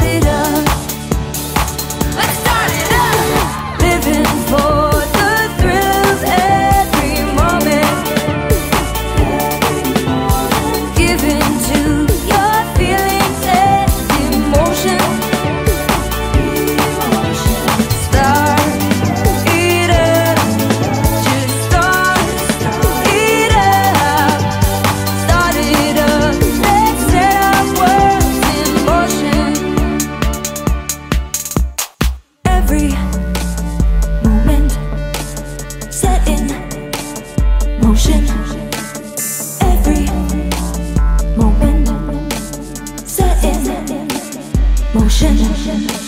Let's motion. Every moment set in motion.